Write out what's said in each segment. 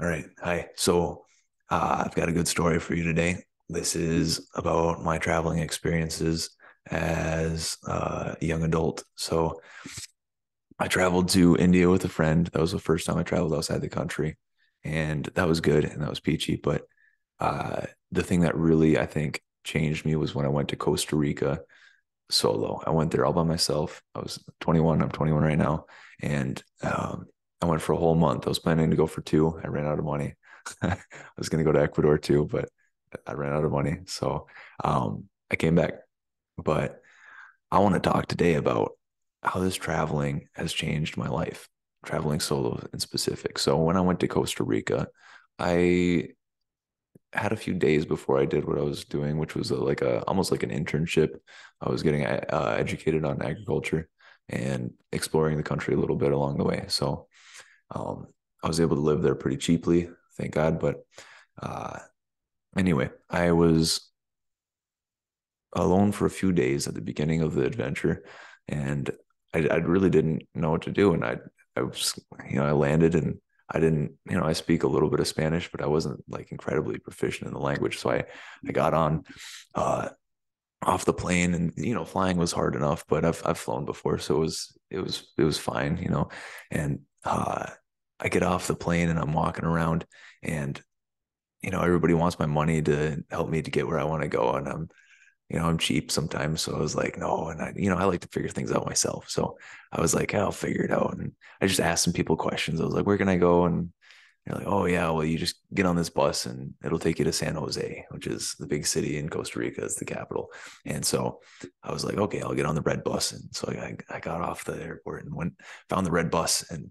All right. Hi. So uh, I've got a good story for you today. This is about my traveling experiences as a young adult. So I traveled to India with a friend. That was the first time I traveled outside the country. And that was good and that was peachy. But uh, the thing that really, I think, changed me was when I went to Costa Rica solo. I went there all by myself. I was 21. I'm 21 right now. And um, I went for a whole month. I was planning to go for two. I ran out of money. I was going to go to Ecuador too, but I ran out of money. So um, I came back. But I want to talk today about how this traveling has changed my life, traveling solo in specific. So when I went to Costa Rica, I had a few days before I did what I was doing, which was a, like a almost like an internship. I was getting uh, educated on agriculture and exploring the country a little bit along the way. So um, I was able to live there pretty cheaply, thank God. But uh, anyway, I was alone for a few days at the beginning of the adventure, and I, I really didn't know what to do. And I, I was, you know, I landed and I didn't, you know, I speak a little bit of Spanish, but I wasn't like incredibly proficient in the language. So I, I got on, uh, off the plane and you know flying was hard enough but i've i've flown before so it was it was it was fine you know and uh I get off the plane and I'm walking around and you know everybody wants my money to help me to get where I want to go and I'm you know I'm cheap sometimes so I was like no and I you know I like to figure things out myself so I was like I'll figure it out and I just asked some people questions I was like where can I go? and they're like oh yeah well you just get on this bus and it'll take you to San Jose which is the big city in Costa Rica it's the capital and so I was like okay I'll get on the red bus and so I I got off the airport and went found the red bus and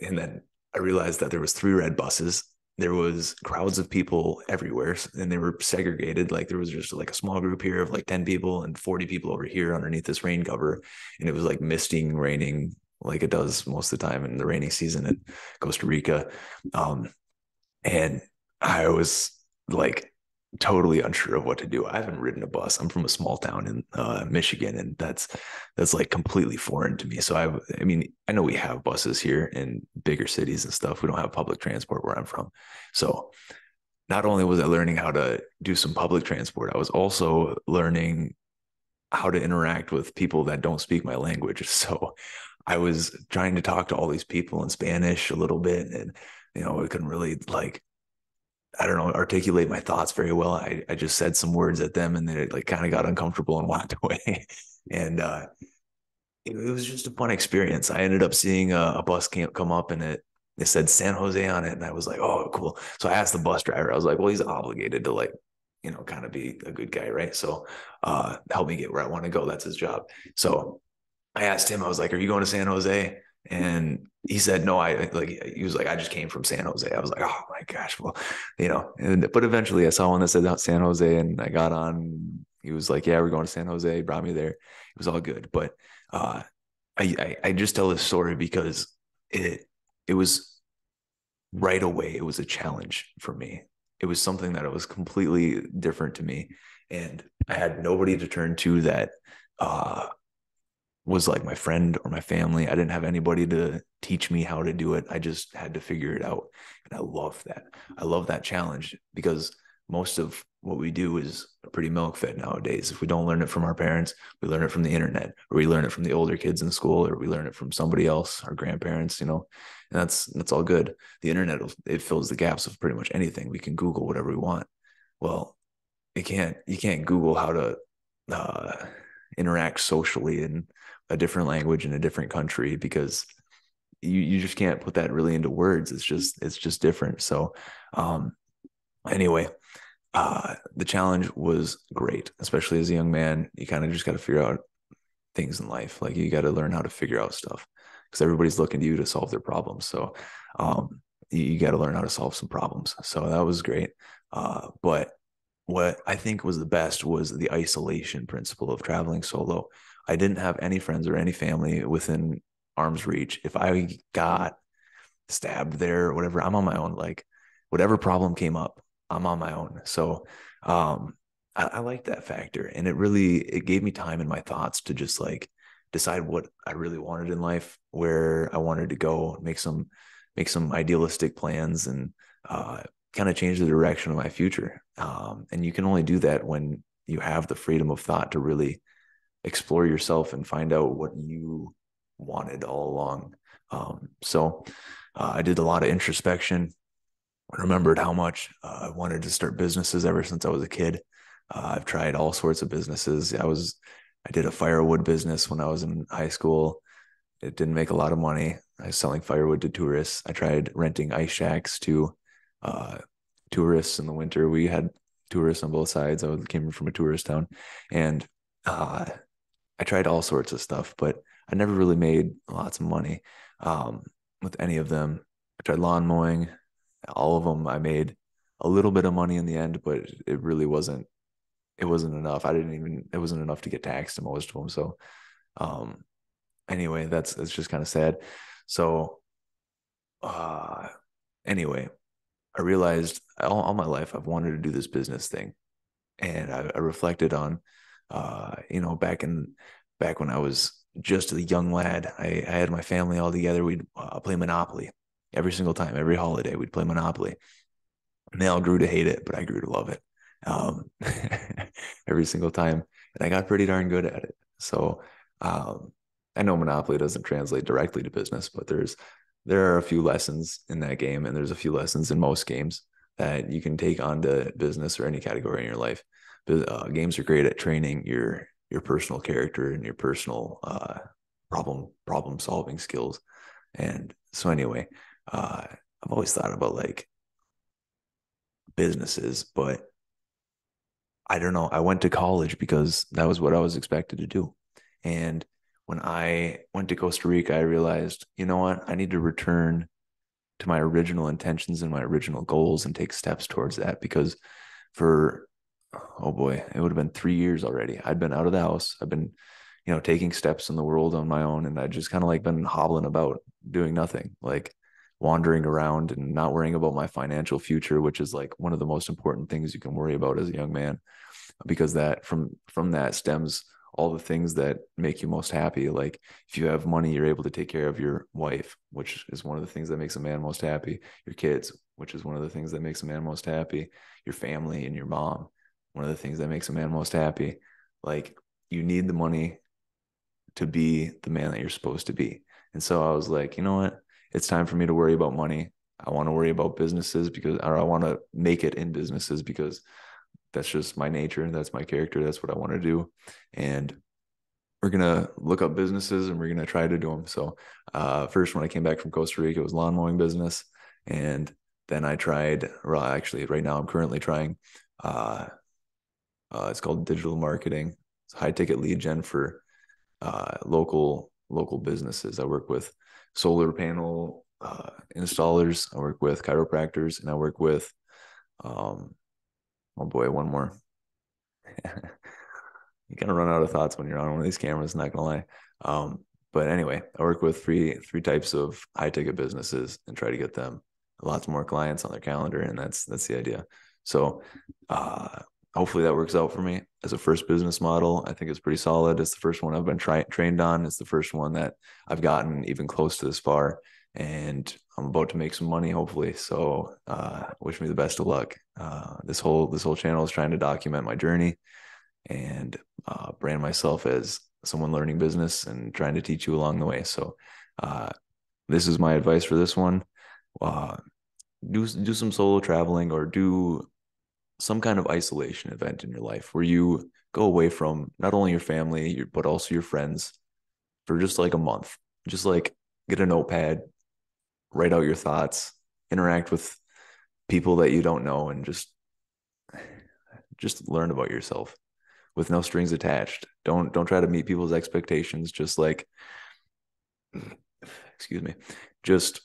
and then I realized that there was three red buses. There was crowds of people everywhere, and they were segregated. Like there was just like a small group here of like ten people and forty people over here underneath this rain cover, and it was like misting, raining, like it does most of the time in the rainy season in Costa Rica. Um, and I was like totally unsure of what to do. I haven't ridden a bus. I'm from a small town in uh, Michigan, and that's that's like completely foreign to me. So I, I mean, I know we have buses here in bigger cities and stuff. We don't have public transport where I'm from. So not only was I learning how to do some public transport, I was also learning how to interact with people that don't speak my language. So I was trying to talk to all these people in Spanish a little bit, and you know, I couldn't really like I don't know, articulate my thoughts very well. I, I just said some words at them and they like kind of got uncomfortable and walked away. and uh, it, it, was just a fun experience. I ended up seeing a, a bus camp come up and it it said San Jose on it. And I was like, oh, cool. So I asked the bus driver, I was like, well, he's obligated to like, you know, kind of be a good guy, right? So uh help me get where I want to go. That's his job. So I asked him, I was like, Are you going to San Jose? And he said, no, I like, he was like, I just came from San Jose. I was like, oh my gosh. Well, you know, and, but eventually I saw one that said San Jose and I got on, he was like, yeah, we're going to San Jose. He brought me there. It was all good. But, uh, I, I, I just tell this story because it, it was right away. It was a challenge for me. It was something that it was completely different to me. And I had nobody to turn to that, uh, was like my friend or my family. I didn't have anybody to teach me how to do it. I just had to figure it out. And I love that. I love that challenge because most of what we do is pretty milk fed nowadays. If we don't learn it from our parents, we learn it from the internet, or we learn it from the older kids in school, or we learn it from somebody else, our grandparents, you know, and that's that's all good. The internet it fills the gaps of pretty much anything. We can Google whatever we want. Well, you can't you can't Google how to uh, interact socially and a different language in a different country because you you just can't put that really into words. It's just it's just different. So um anyway, uh the challenge was great, especially as a young man. You kind of just got to figure out things in life. Like you got to learn how to figure out stuff because everybody's looking to you to solve their problems. So um you, you got to learn how to solve some problems. So that was great. Uh but what I think was the best was the isolation principle of traveling solo. I didn't have any friends or any family within arm's reach. If I got stabbed there or whatever, I'm on my own. Like whatever problem came up, I'm on my own. So um, I, I like that factor. And it really it gave me time in my thoughts to just like decide what I really wanted in life, where I wanted to go, make some make some idealistic plans and uh, kind of change the direction of my future. Um, and you can only do that when you have the freedom of thought to really explore yourself and find out what you wanted all along. Um, so uh, I did a lot of introspection. Remembered how much uh, I wanted to start businesses ever since I was a kid. Uh, I've tried all sorts of businesses. I was, I did a firewood business when I was in high school. It didn't make a lot of money. I was selling firewood to tourists. I tried renting ice shacks to uh, tourists in the winter. We had tourists on both sides. I came from a tourist town, and uh, I tried all sorts of stuff, but I never really made lots of money um, with any of them. I tried lawn mowing. All of them, I made a little bit of money in the end, but it really wasn't. It wasn't enough. I didn't even. It wasn't enough to get taxed to most of them. So, um, anyway, that's that's just kind of sad. So, uh, anyway, I realized all, all, my life I've wanted to do this business thing, and I, I reflected on, uh, you know, back in back when I was just a young lad, I, I had my family all together. We'd uh, play Monopoly every single time, every holiday. We'd play Monopoly. And they all grew to hate it, but I grew to love it um, every single time, and I got pretty darn good at it. So um, I know Monopoly doesn't translate directly to business, but there's there are a few lessons in that game, and there's a few lessons in most games that you can take on to business or any category in your life. But, uh, games are great at training your your personal character and your personal uh, problem problem solving skills. And so anyway, uh, I've always thought about like businesses, but I don't know. I went to college because that was what I was expected to do, and when I went to Costa Rica, I realized, you know what? I need to return to my original intentions and my original goals and take steps towards that because for oh boy, it would have been three years already. I'd been out of the house. I've been, you know, taking steps in the world on my own. And I just kind of like been hobbling about doing nothing, like wandering around and not worrying about my financial future, which is like one of the most important things you can worry about as a young man. Because that from from that stems all the things that make you most happy. Like if you have money, you're able to take care of your wife, which is one of the things that makes a man most happy. Your kids, which is one of the things that makes a man most happy. Your family and your mom, one of the things that makes a man most happy. Like you need the money to be the man that you're supposed to be. And so I was like, you know what? It's time for me to worry about money. I want to worry about businesses because, or I want to make it in businesses because that's just my nature. That's my character. That's what I want to do. And we're gonna look up businesses and we're gonna try to do them. So uh, first, when I came back from Costa Rica, it was lawn mowing business, and then I tried. Well, actually, right now I'm currently trying. Uh, uh, it's called digital marketing. It's high ticket lead gen for uh, local local businesses. I work with solar panel uh, installers. I work with chiropractors, and I work with um, Oh boy, one more. you kind of run out of thoughts when you're on one of these cameras, not gonna lie. Um, but anyway, I work with three three types of high ticket businesses and try to get them lots more clients on their calendar, and that's that's the idea. So uh, hopefully that works out for me as a first business model. I think it's pretty solid. It's the first one I've been try- trained on. It's the first one that I've gotten even close to this far and I'm about to make some money, hopefully. So, uh, wish me the best of luck. Uh, this whole this whole channel is trying to document my journey and uh, brand myself as someone learning business and trying to teach you along the way. So, uh, this is my advice for this one. Uh, do do some solo traveling or do some kind of isolation event in your life where you go away from not only your family but also your friends for just like a month. Just like get a notepad, write out your thoughts, interact with people that you don't know, and just just learn about yourself with no strings attached. Don't don't try to meet people's expectations. Just like, excuse me, just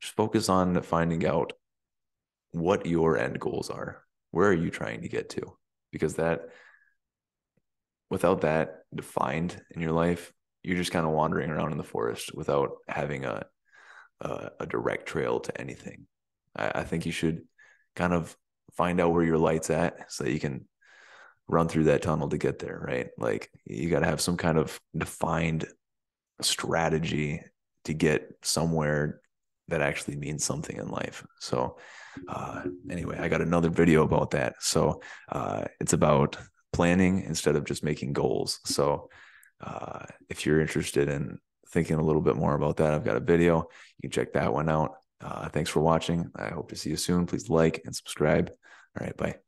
just focus on finding out what your end goals are. Where are you trying to get to? Because that, without that defined in your life, you're just kind of wandering around in the forest without having a a, a direct trail to anything. I, I, think you should kind of find out where your light's at so that you can run through that tunnel to get there, right? Like you got to have some kind of defined strategy to get somewhere that actually means something in life. So, uh, anyway, I got another video about that. So, uh, it's about planning instead of just making goals. So, uh, if you're interested in thinking a little bit more about that, I've got a video. You can check that one out. Uh, thanks for watching. I hope to see you soon. Please like and subscribe. All right, bye.